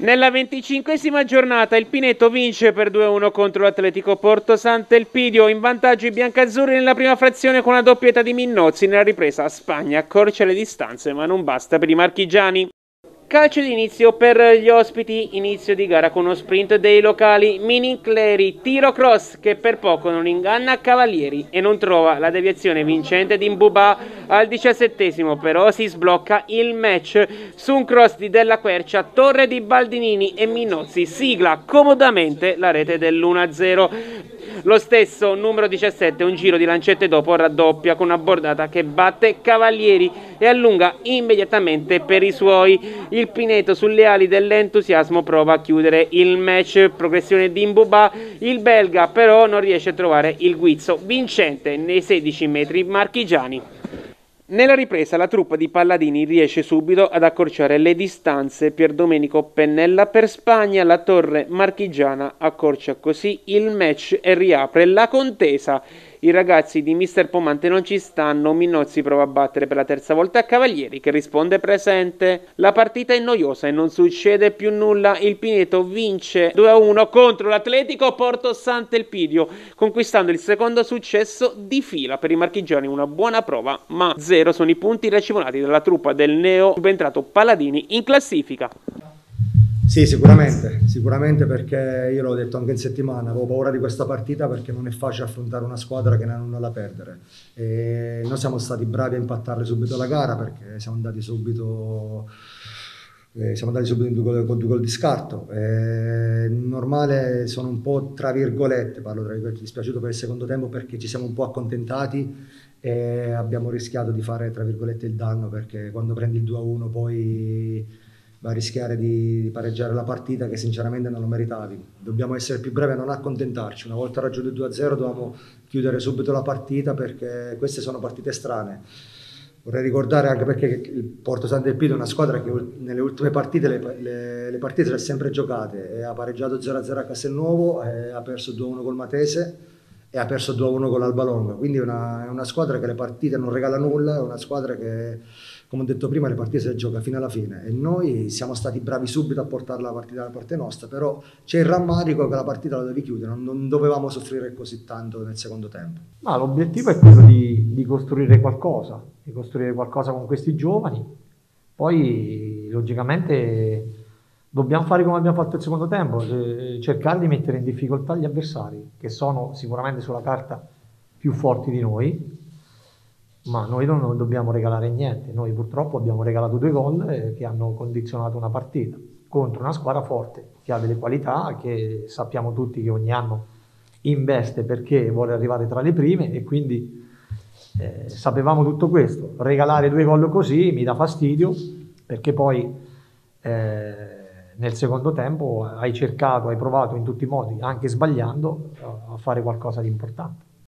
Nella venticinquesima giornata il Pineto vince per 2-1 contro l'Atletico Porto Sant'Elpidio, in vantaggio i biancazzurri nella prima frazione con una doppietta di Minnozzi nella ripresa. Spagna accorcia le distanze ma non basta per i marchigiani. Calcio d'inizio per gli ospiti, inizio di gara con uno sprint dei locali, Mini Cleri, tiro cross che per poco non inganna Cavalieri e non trova la deviazione vincente di Mbubà al diciassettesimo, però si sblocca il match. Su un cross di Della Quercia, torre di Baldinini e Minozzi, sigla comodamente la rete dell'1-0. Lo stesso numero 17, un giro di lancette dopo raddoppia con una bordata che batte Cavalieri e allunga immediatamente per i suoi. Il Pineto sulle ali dell'entusiasmo prova a chiudere il match, progressione di Imbuba, il belga però non riesce a trovare il guizzo vincente nei 16 metri marchigiani. Nella ripresa la truppa di Palladini riesce subito ad accorciare le distanze. Pier Domenico Pennella per Spagna, la torre marchigiana accorcia così il match e riapre la contesa. I ragazzi di Mister Pomante non ci stanno, Minozzi prova a battere per la terza volta a Cavalieri che risponde presente. La partita è noiosa e non succede più nulla, il Pineto vince 2-1 contro l'Atletico Porto Sant'Elpidio, conquistando il secondo successo di fila per i marchigiani, una buona prova, ma zero sono i punti racimolati dalla truppa del neo subentrato Paladini in classifica. Sì, sicuramente, sicuramente perché io l'ho detto anche in settimana, avevo paura di questa partita perché non è facile affrontare una squadra che non ha da perdere. E noi siamo stati bravi a impattarle subito la gara perché siamo andati subito, eh, siamo andati subito con due gol di scarto. E normale sono un po' tra virgolette, parlo tra virgolette, dispiaciuto per il secondo tempo perché ci siamo un po' accontentati e abbiamo rischiato di fare tra virgolette il danno perché quando prendi il 2-1 poi va a rischiare di, di, pareggiare la partita che sinceramente non lo meritavi. Dobbiamo essere più brevi a non accontentarci. Una volta raggiunto il 2-0 dobbiamo chiudere subito la partita perché queste sono partite strane. Vorrei ricordare anche perché il Porto Sant'Elpido è una squadra che nelle ultime partite le, le, le partite le ha sempre giocate e ha pareggiato 0-0 a Castelnuovo, ha perso 2-1 col Matese e ha perso 2-1 con l'Alba Longa. Quindi è una, è una squadra che le partite non regala nulla, è una squadra che come ho detto prima, le partite si gioca fino alla fine e noi siamo stati bravi subito a portare la partita da parte nostra, però c'è il rammarico che la partita la devi chiudere, non, dovevamo soffrire così tanto nel secondo tempo. No, l'obiettivo è quello di, di costruire qualcosa, di costruire qualcosa con questi giovani, poi logicamente dobbiamo fare come abbiamo fatto il secondo tempo, eh, cercare di mettere in difficoltà gli avversari, che sono sicuramente sulla carta più forti di noi, ma noi non dobbiamo regalare niente. Noi purtroppo abbiamo regalato due gol eh, che hanno condizionato una partita contro una squadra forte che ha delle qualità, che sappiamo tutti che ogni anno investe perché vuole arrivare tra le prime e quindi eh, sapevamo tutto questo. Regalare due gol così mi dà fastidio perché poi eh, nel secondo tempo hai cercato, hai provato in tutti i modi, anche sbagliando, a fare qualcosa di importante.